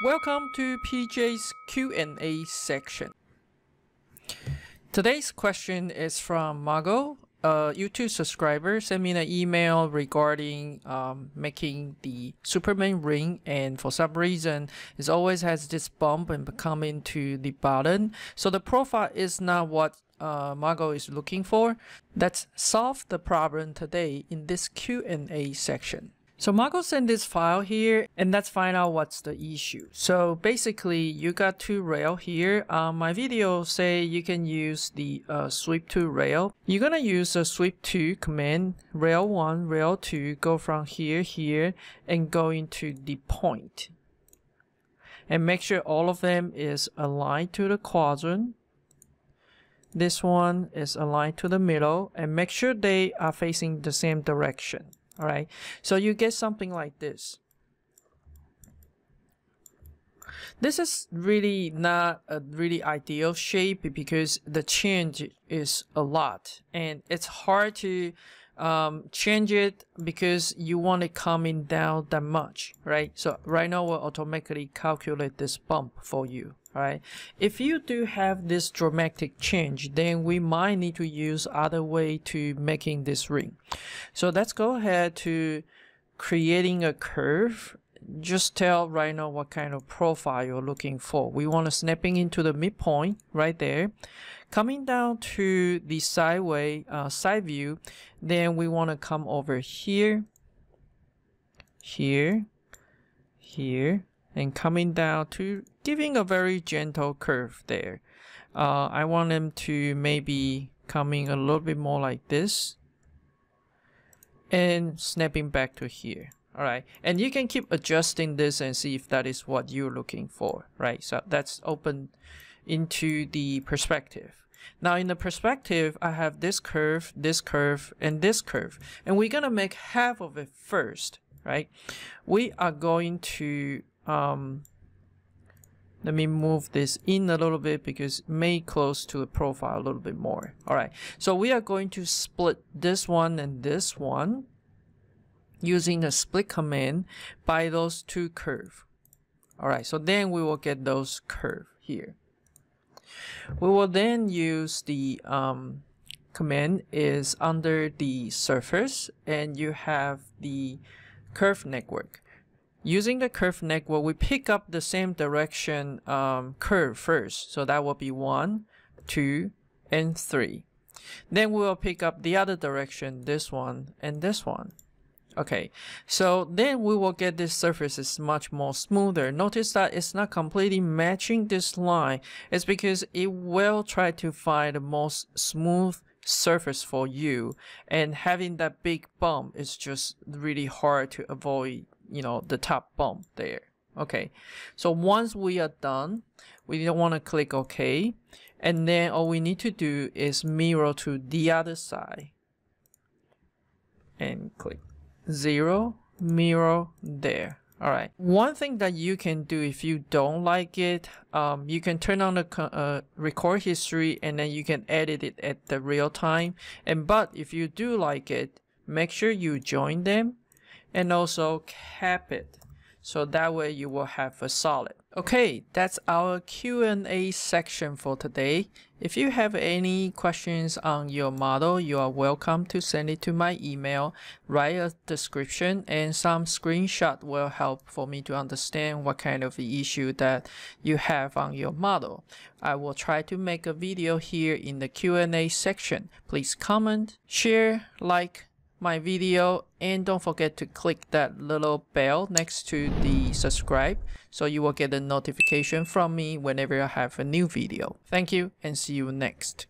Welcome to PJ's Q&A section. Today's question is from Margot, a YouTube subscriber. Sent me an email regarding um, making the Superman ring, and for some reason, it always has this bump and come into the bottom. So the profile is not what uh, Margot is looking for. Let's solve the problem today in this Q&A section. So Marco sent this file here and let's find out what's the issue. So basically you got two rail here. Uh, my video say you can use the uh, Sweep2 rail. You're gonna use the Sweep2 command rail 1, rail 2, go from here, here and go into the point. And make sure all of them is aligned to the quadrant. This one is aligned to the middle and make sure they are facing the same direction all right so you get something like this this is really not a really ideal shape because the change is a lot and it's hard to um, change it because you want it coming down that much, right? So right now we'll automatically calculate this bump for you, right? If you do have this dramatic change, then we might need to use other way to making this ring. So let's go ahead to creating a curve just tell right now what kind of profile you're looking for. We want to snapping into the midpoint right there. Coming down to the sideway uh, side view, then we want to come over here, here, here, and coming down to giving a very gentle curve there. Uh, I want them to maybe coming a little bit more like this and snapping back to here all right and you can keep adjusting this and see if that is what you're looking for right? So that's open into the perspective. Now in the perspective I have this curve this curve and this curve. And we're gonna make half of it first right? We are going to um, let me move this in a little bit because it may close to the profile a little bit more all right so we are going to split this one and this one using the split command by those two curve. Alright, so then we will get those curve here. We will then use the um, command is under the surface and you have the curve network. Using the curve network, we pick up the same direction um, curve first. So that will be one, two, and three. Then we will pick up the other direction, this one and this one. Okay, so then we will get this surface is much more smoother. Notice that it's not completely matching this line. It's because it will try to find the most smooth surface for you. And having that big bump is just really hard to avoid, you know, the top bump there. Okay, so once we are done, we don't want to click OK. And then all we need to do is mirror to the other side and click zero, mirror there. All right. One thing that you can do if you don't like it, um, you can turn on the uh, record history and then you can edit it at the real time. And but if you do like it, make sure you join them and also cap it. So that way you will have a solid. Okay, that's our Q&A section for today. If you have any questions on your model, you are welcome to send it to my email, write a description, and some screenshot will help for me to understand what kind of issue that you have on your model. I will try to make a video here in the Q&A section. Please comment, share, like, my video and don't forget to click that little bell next to the subscribe so you will get a notification from me whenever I have a new video. Thank you and see you next.